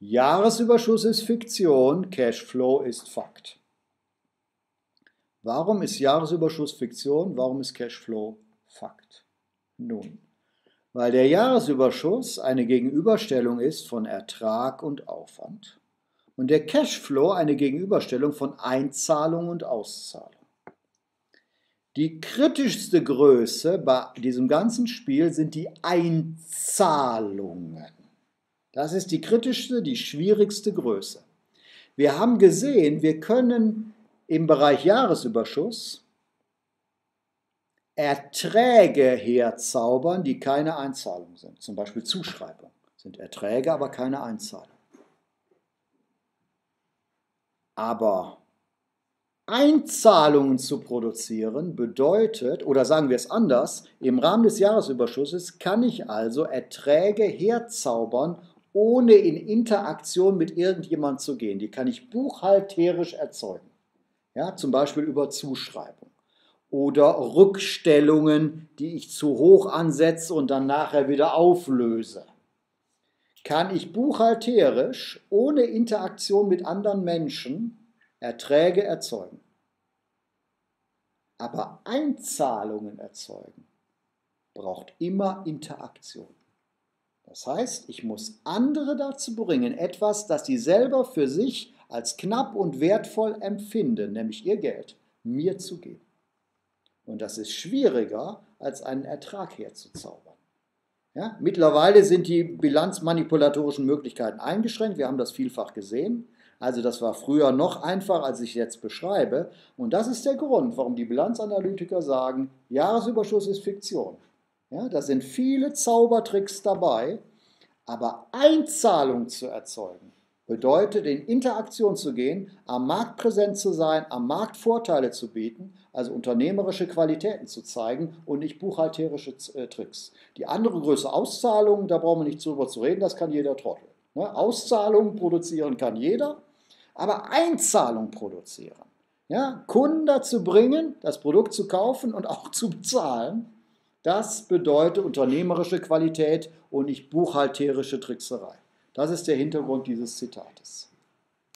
Jahresüberschuss ist Fiktion, Cashflow ist Fakt. Warum ist Jahresüberschuss Fiktion? Warum ist Cashflow Fakt? Nun, weil der Jahresüberschuss eine Gegenüberstellung ist von Ertrag und Aufwand und der Cashflow eine Gegenüberstellung von Einzahlung und Auszahlung. Die kritischste Größe bei diesem ganzen Spiel sind die Einzahlungen. Das ist die kritischste, die schwierigste Größe. Wir haben gesehen, wir können im Bereich Jahresüberschuss Erträge herzaubern, die keine Einzahlung sind. Zum Beispiel Zuschreibung sind Erträge, aber keine Einzahlung. Aber Einzahlungen zu produzieren bedeutet, oder sagen wir es anders, im Rahmen des Jahresüberschusses kann ich also Erträge herzaubern, ohne in Interaktion mit irgendjemand zu gehen. Die kann ich buchhalterisch erzeugen. Ja, zum Beispiel über Zuschreibung oder Rückstellungen, die ich zu hoch ansetze und dann nachher wieder auflöse. Kann ich buchhalterisch ohne Interaktion mit anderen Menschen Erträge erzeugen. Aber Einzahlungen erzeugen braucht immer Interaktion. Das heißt, ich muss andere dazu bringen, etwas, das sie selber für sich als knapp und wertvoll empfinden, nämlich ihr Geld, mir zu geben. Und das ist schwieriger, als einen Ertrag herzuzaubern. Ja? Mittlerweile sind die bilanzmanipulatorischen Möglichkeiten eingeschränkt. Wir haben das vielfach gesehen. Also das war früher noch einfacher, als ich jetzt beschreibe. Und das ist der Grund, warum die Bilanzanalytiker sagen, Jahresüberschuss ist Fiktion. Ja, da sind viele Zaubertricks dabei, aber Einzahlung zu erzeugen bedeutet, in Interaktion zu gehen, am Markt präsent zu sein, am Markt Vorteile zu bieten, also unternehmerische Qualitäten zu zeigen und nicht buchhalterische äh, Tricks. Die andere Größe Auszahlungen, da brauchen wir nicht drüber zu reden, das kann jeder Trottel. Ne? Auszahlungen produzieren kann jeder, aber Einzahlung produzieren. Ja, Kunden dazu bringen, das Produkt zu kaufen und auch zu bezahlen, das bedeutet unternehmerische Qualität und nicht buchhalterische Trickserei. Das ist der Hintergrund dieses Zitates.